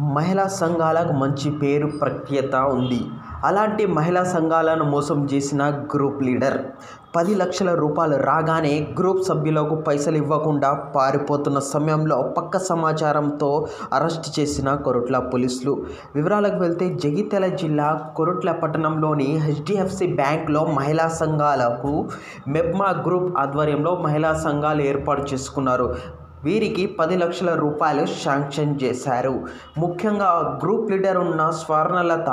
మహిళా సంఘాలకు మంచి పేరు ప్రఖ్యాత ఉంది. అలాంటి మహిళా సంఘాలను మోసం చేసిన గ్రూప్ లీడర్. పది లక్షల రూపాయలు రాగానే గ్రూప్ సభ్యులకు పైసలు ఇవ్వకుండా పారిపోతున్న సమయంలో పక్క సమాచారంతో అరెస్ట్ చేసిన కొరుట్ల పోలీసులు. వివరాలకు వెళ్తే జగిత్యాల జిల్లా కొరుట్ల పట్టణంలోని హెచ్డిఎఫ్సి బ్యాంక్లో మహిళా సంఘాలకు మెప్మా గ్రూప్ ఆధ్వర్యంలో మహిళా సంఘాలు ఏర్పాటు చేసుకున్నారు. వీరికి పది లక్షల రూపాయలు శాంక్షన్ చేశారు. ముఖ్యంగా గ్రూప్ లీడర్ ఉన్న స్వర్ణలత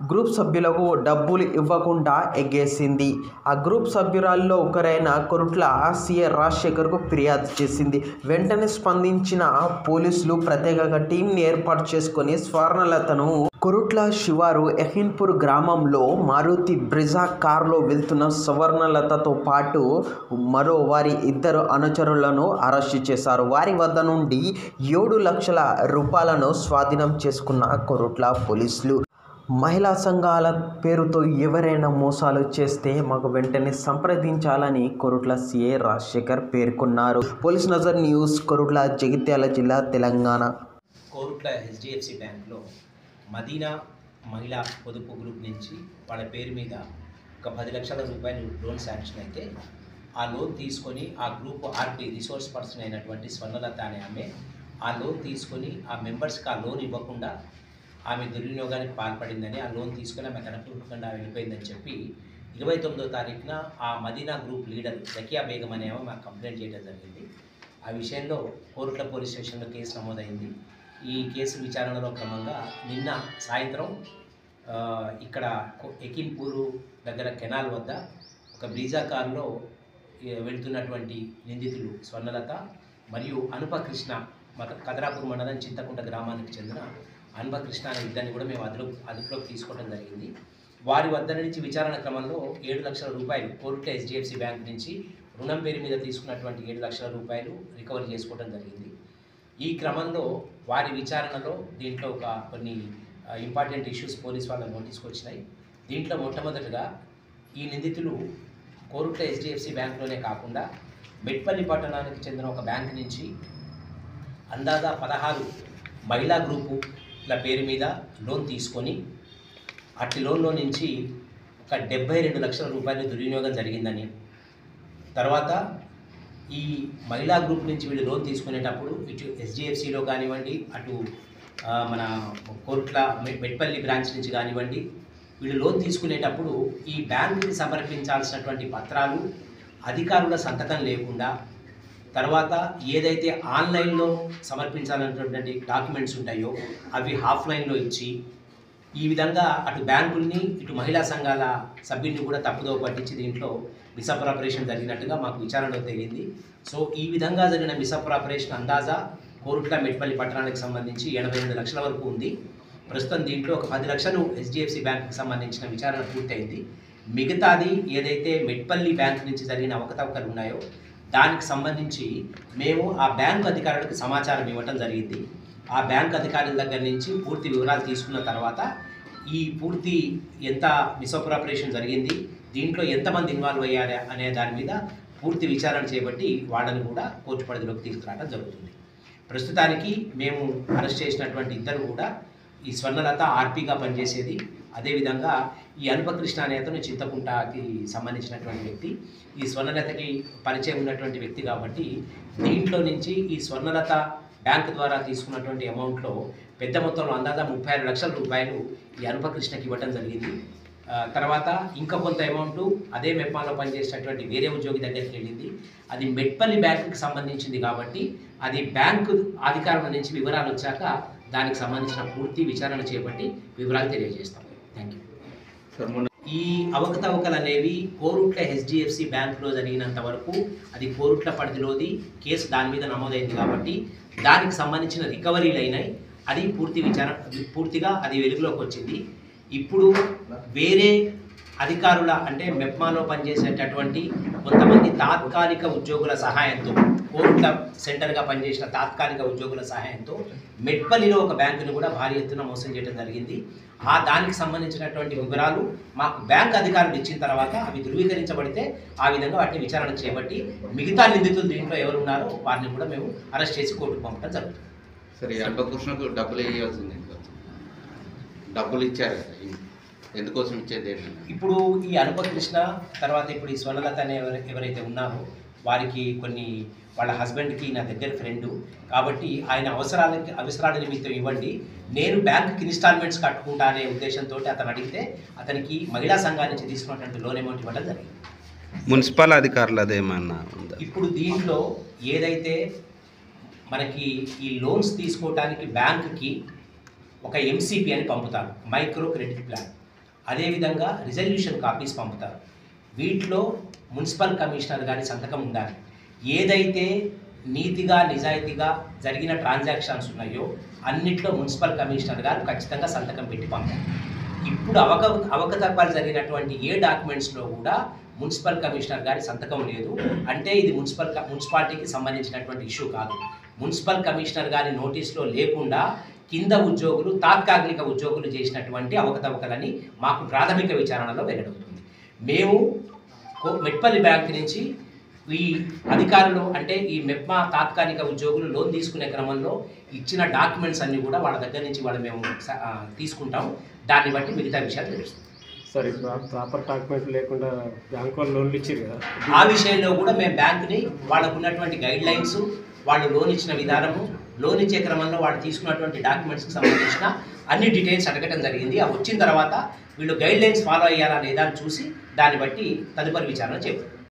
గ్రూప్ సభ్యులకు డబ్బులు ఇవ్వకుండా ఎగ్గేసింది ఆ గ్రూప్ సభ్యురాల్లో ఒకరైన కొరుట్ల సీఏ రాజశేఖర్కు ఫిర్యాదు చేసింది. వెంటనే స్పందించిన పోలీసులు ప్రత్యేకంగా టీంని ఏర్పాటు చేసుకొని స్వర్ణలతను కొరుట్ల శివారు ఎహిన్పూర్ గ్రామంలో మారుతి బ్రిజా కారులో వెళ్తున్న సువర్ణలతతో పాటు మరో వారి ఇద్దరు అనుచరులను అరెస్ట్ చేశారు. వారి వద్ద నుండి ఏడు లక్షల రూపాయలను స్వాధీనం చేసుకున్న కొరుట్ల పోలీసులు మహిళా సంఘాల పేరుతో ఎవరైనా మోసాలు చేస్తే మాకు వెంటనే సంప్రదించాలని కొరుట్ల సిఏ రాజశేఖర్ పేర్కొన్నారు. పోలీస్ నజర్ న్యూస్ కొరుట్ల జగిత్యాల జిల్లా తెలంగాణ. కోరుట్ల హెచ్డిఎఫ్సి బ్యాంక్లో మదీనా మహిళా పొదుపు గ్రూప్ నుంచి వాళ్ళ పేరు మీద ఒక పది లక్షల రూపాయలు లోన్ శాంక్షన్ అయితే ఆ లోన్ తీసుకొని ఆ గ్రూప్ ఆర్పి రిసోర్స్ పర్సన్ అయినటువంటి స్వర్ణలత అనే ఆమె ఆ లోన్ తీసుకొని ఆ మెంబర్స్కి ఆ లోన్ ఇవ్వకుండా ఆమె దుర్వినియోగానికి పాల్పడిందని ఆ లోన్ తీసుకుని ఆమె కనపడకుండా వెళ్ళిపోయిందని చెప్పి ఇరవై తొమ్మిదో తారీఖున ఆ మదీనా గ్రూప్ లీడర్ జకియా బేగం అనే ఆమె మాకు కంప్లైంట్ చేయడం జరిగింది. ఆ విషయంలో కోరుట్ల పోలీస్ స్టేషన్లో కేసు నమోదైంది. ఈ కేసు విచారణలో క్రమంగా నిన్న సాయంత్రం ఇక్కడ ఎకింపూరు దగ్గర కెనాల్ వద్ద ఒక బ్రీజా కారులో వెళుతున్నటువంటి వెళ్తున్నటువంటి నిందితులు స్వర్ణలత మరియు అనుపకృష్ణ మత కదరాపూర్ మండలం చింతకుంట గ్రామానికి చెందిన అనుపకృష్ణ అనే ఇద్దరిని కూడా మేము అదుపు అదుపులోకి తీసుకోవడం జరిగింది. వారి వద్ద నుంచి విచారణ క్రమంలో ఏడు లక్షల రూపాయలు కోరుట్ల హెచ్డిఎఫ్సి బ్యాంక్ నుంచి రుణం పేరు మీద తీసుకున్నటువంటి ఏడు లక్షల రూపాయలు రికవరీ చేసుకోవడం జరిగింది. ఈ క్రమంలో వారి విచారణలో దీంట్లో ఒక కొన్ని ఇంపార్టెంట్ ఇష్యూస్ పోలీస్ వాళ్ళ నోటీస్కి వచ్చినాయి. దీంట్లో మొట్టమొదటిగా ఈ నిందితులు కోరుట్ల హెచ్డిఎఫ్సి బ్యాంకులోనే కాకుండా మెట్పల్లి పట్టణానికి చెందిన ఒక బ్యాంక్ నుంచి అందాజా పదహారు మహిళా గ్రూపు గ్రూపుల పేరు మీద లోన్ తీసుకొని అట్టి లోన్లో నుంచి ఒక డెబ్బై రెండు లక్షల రూపాయలు దుర్వినియోగం జరిగిందని. తర్వాత ఈ మహిళా గ్రూప్ నుంచి వీళ్ళు లోన్ తీసుకునేటప్పుడు ఇటు ఎస్డిఎఫ్సిలో కానివ్వండి అటు మన కోర్ట్ల మెట్పల్లి బ్రాంచ్ నుంచి కానివ్వండి వీళ్ళు లోన్ తీసుకునేటప్పుడు ఈ బ్యాంకుకి సమర్పించాల్సినటువంటి పత్రాలు అధికారుల సంతకం లేకుండా తర్వాత ఏదైతే ఆన్లైన్లో సమర్పించాలన్నటువంటి డాక్యుమెంట్స్ ఉంటాయో అవి ఆఫ్లైన్లో ఇచ్చి ఈ విధంగా అటు బ్యాంకుల్ని ఇటు మహిళా సంఘాల సభ్యుల్ని కూడా తప్పుదో పట్టించి దీంట్లో మిసప్రాపరేషన్ జరిగినట్టుగా మాకు విచారణలో తేలింది. సో ఈ విధంగా జరిగిన మిసప్రాపరేషన్ అందాజా కోరుట్ల మెట్పల్లి పట్టణానికి సంబంధించి ఎనభై రెండు లక్షల వరకు ఉంది. ప్రస్తుతం దీంట్లో ఒక పది లక్షలు హెచ్డిఎఫ్సి బ్యాంకుకి సంబంధించిన విచారణ పూర్తయింది. మిగతాది ఏదైతే మెట్పల్లి బ్యాంక్ నుంచి జరిగిన అవకతవకలు ఉన్నాయో దానికి సంబంధించి మేము ఆ బ్యాంకు అధికారులకు సమాచారం ఇవ్వటం జరిగింది. ఆ బ్యాంక్ అధికారుల దగ్గర నుంచి పూర్తి వివరాలు తీసుకున్న తర్వాత ఈ పూర్తి ఎంత మిస్అప్రాపరేషన్ జరిగింది దీంట్లో ఎంతమంది ఇన్వాల్వ్ అయ్యారు అనే దాని మీద పూర్తి విచారణ చేపట్టి వాళ్ళని కూడా కోర్టు పరిధిలోకి తీసుకురావడం జరుగుతుంది. ప్రస్తుతానికి మేము అరెస్ట్ చేసినటువంటి ఇద్దరు కూడా ఈ స్వర్ణలత ఆర్పీగా పనిచేసేది. అదేవిధంగా ఈ అనుపకృష్ణ అనే అతను చింతకుంటకి సంబంధించినటువంటి వ్యక్తి. ఈ స్వర్ణలతకి పరిచయం ఉన్నటువంటి వ్యక్తి కాబట్టి దీంట్లో నుంచి ఈ స్వర్ణలత బ్యాంక్ ద్వారా తీసుకున్నటువంటి అమౌంట్లో పెద్ద మొత్తంలో అందాజా ముప్పై ఆరు లక్షల రూపాయలు ఈ అనుపకృష్ణకి ఇవ్వడం జరిగింది. తర్వాత ఇంకా కొంత అమౌంట్ అదే మెప్పాలో పనిచేసినటువంటి వేరే ఉద్యోగి దగ్గరికి వెళ్ళింది. అది మెట్పల్లి బ్యాంకుకి సంబంధించింది కాబట్టి అది బ్యాంకు అధికారుల నుంచి వివరాలు వచ్చాక దానికి సంబంధించిన పూర్తి విచారణ చేపట్టి వివరాలు తెలియజేస్తాం. థ్యాంక్ యూ ఈ అవకతవకలు అనేవి కోరుట్ల హెచ్డిఎఫ్సి బ్యాంకులో జరిగినంత వరకు అది కోరుట్ల పరిధిలోది కేసు దాని మీద నమోదైంది కాబట్టి దానికి సంబంధించిన రికవరీలు అయినాయి. అది పూర్తి విచారణ పూర్తిగా అది వెలుగులోకి వచ్చింది. ఇప్పుడు వేరే అధికారుల అంటే మెప్మాలో పనిచేసేటటువంటి కొంతమంది తాత్కాలిక ఉద్యోగుల సహాయంతో కోర్టుల సెంటర్గా పనిచేసిన తాత్కాలిక ఉద్యోగుల సహాయంతో మెట్పల్లిలో ఒక బ్యాంకును కూడా భారీ ఎత్తున మోసం చేయడం జరిగింది. ఆ దానికి సంబంధించినటువంటి వివరాలు మాకు బ్యాంక్ అధికారులు ఇచ్చిన తర్వాత అవి ధృవీకరించబడితే ఆ విధంగా వాటిని విచారణ చేపట్టి మిగతా నిందితులు దీంట్లో ఎవరు ఉన్నారో వారిని కూడా మేము అరెస్ట్ చేసి కోర్టుకు పంపడం జరుగుతుంది. సరే ఈ అల్పకృష్ణకు డబ్బులు వేయాల్సింది డబ్బులు ఇచ్చారు ఎందుకోసం ఇచ్చేది ఇప్పుడు ఈ అనుప కృష్ణ తర్వాత ఇప్పుడు ఈ స్వర్ణలత అనే ఎవరు- ఎవరైతే ఉన్నారో వారికి కొన్ని వాళ్ళ హస్బెండ్కి నా దగ్గర ఫ్రెండ్ కాబట్టి ఆయన అవసరాలకి అవసరాల నిమిత్తం ఇవ్వండి. నేను బ్యాంక్కి ఇన్స్టాల్మెంట్స్ కట్టుకుంటా అనే ఉద్దేశంతో అతను అడిగితే అతనికి మహిళా సంఘాల నుంచి తీసుకున్నటువంటి లోన్ అమౌంట్ ఇవ్వడం జరిగింది. మున్సిపల్ అధికారులు అదేమన్నా ఇప్పుడు దీంట్లో ఏదైతే మనకి ఈ లోన్స్ తీసుకోవటానికి బ్యాంకుకి ఒక ఎంసీపీ అని పంపుతారు మైక్రో క్రెడిట్ ప్లాన్. అదేవిధంగా రిజల్యూషన్ కాపీస్ పంపుతారు. వీటిలో మున్సిపల్ కమిషనర్ గారి సంతకం ఉండాలి. ఏదైతే నీతిగా నిజాయితీగా జరిగిన ట్రాన్సాక్షన్స్ ఉన్నాయో అన్నిట్లో మున్సిపల్ కమిషనర్ గారు ఖచ్చితంగా సంతకం పెట్టి పంపారు ఇప్పుడు అవక అవకతవకాలు జరిగినటువంటి ఏ డాక్యుమెంట్స్లో కూడా మున్సిపల్ కమిషనర్ గారి సంతకం లేదు. అంటే ఇది మున్సిపల్ మున్సిపాలిటీకి సంబంధించినటువంటి ఇష్యూ కాదు. మున్సిపల్ కమిషనర్ గారి నోటీస్లో లేకుండా కింద ఉద్యోగులు తాత్కాలిక ఉద్యోగులు చేసినటువంటి అవకతవకలని మాకు ప్రాథమిక విచారణలో వెల్లడవుతుంది. మేము మెట్పల్లి బ్యాంక్ నుంచి ఈ అధికారులు అంటే ఈ మెప్మా తాత్కాలిక ఉద్యోగులు లోన్ తీసుకునే క్రమంలో ఇచ్చిన డాక్యుమెంట్స్ అన్ని కూడా వాళ్ళ దగ్గర నుంచి వాళ్ళు మేము తీసుకుంటాం దాన్ని బట్టి మిగతా విషయాలు తెలుస్తాయి. సార్ ఇప్పుడు ప్రాపర్ డాక్యుమెంట్ లేకుండా బ్యాంక్ వాళ్ళు లోన్లు ఇచ్చారు కదా? ఆ విషయంలో కూడా మేము బ్యాంకుని వాళ్ళకు ఉన్నటువంటి గైడ్ లైన్స్ వాళ్ళు లోన్ ఇచ్చిన విధానము లోన్ ఇచ్చే క్రమంలో వాళ్ళు తీసుకున్నటువంటి డాక్యుమెంట్స్కి సంబంధించిన అన్ని డీటెయిల్స్ అడగటం జరిగింది. అవి వచ్చిన తర్వాత వీళ్ళు గైడ్ లైన్స్ ఫాలో అయ్యారా లేదా అని చూసి దాన్ని బట్టి తదుపరి విచారణ చేపడతాం